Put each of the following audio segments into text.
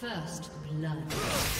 First blood.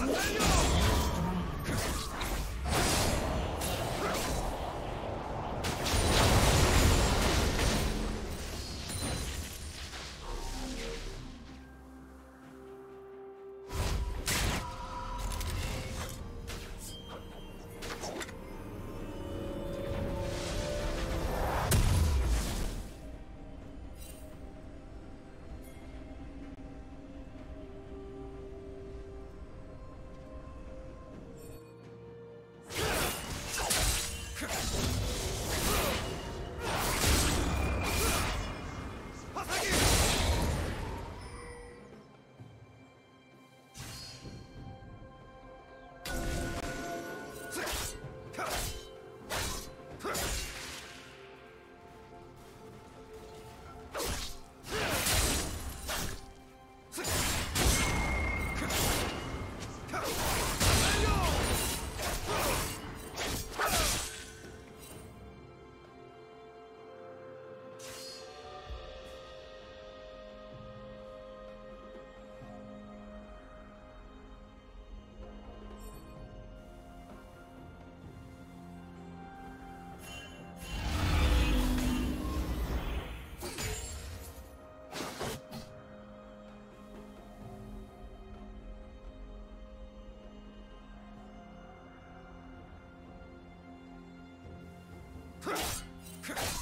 안 달려! Curse!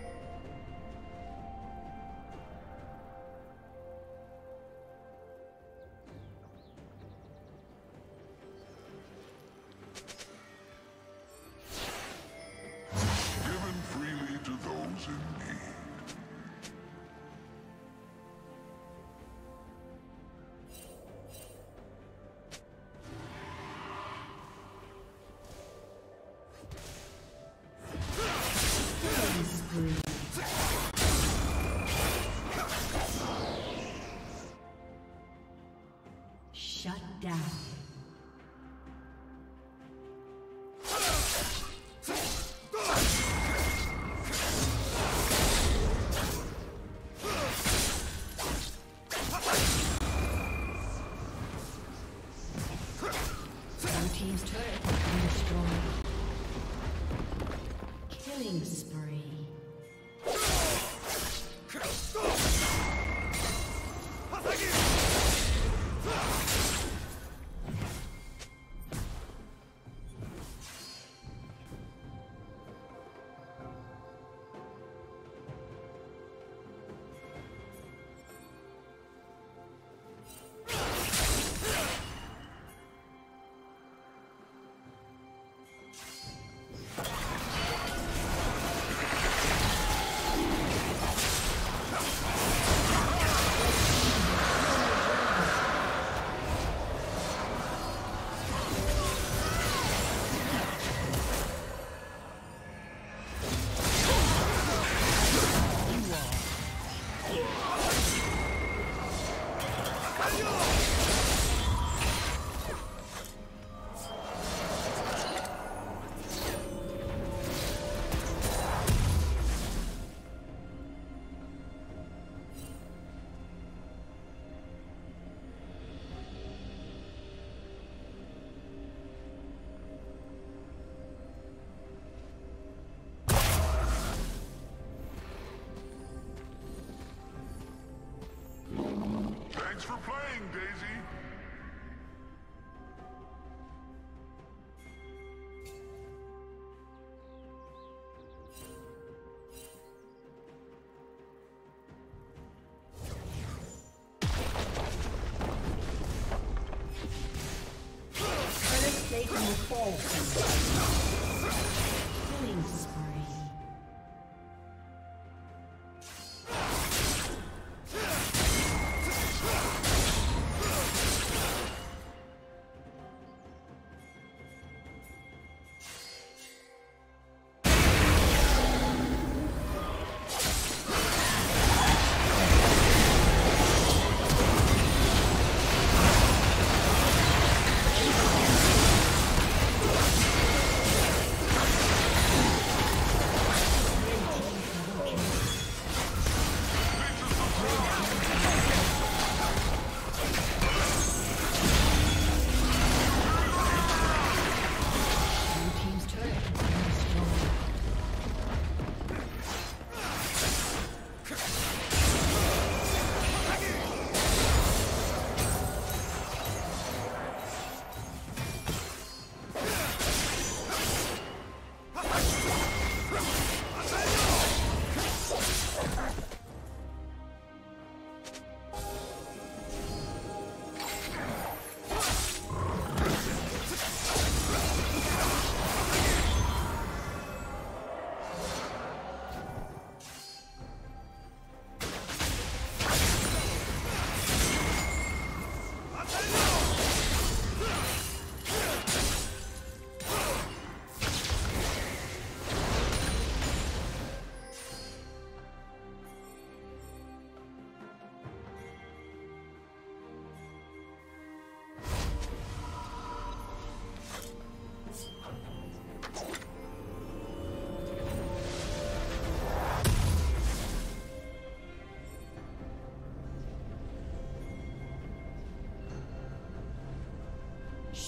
down. Yeah. Oh,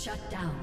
Shut down.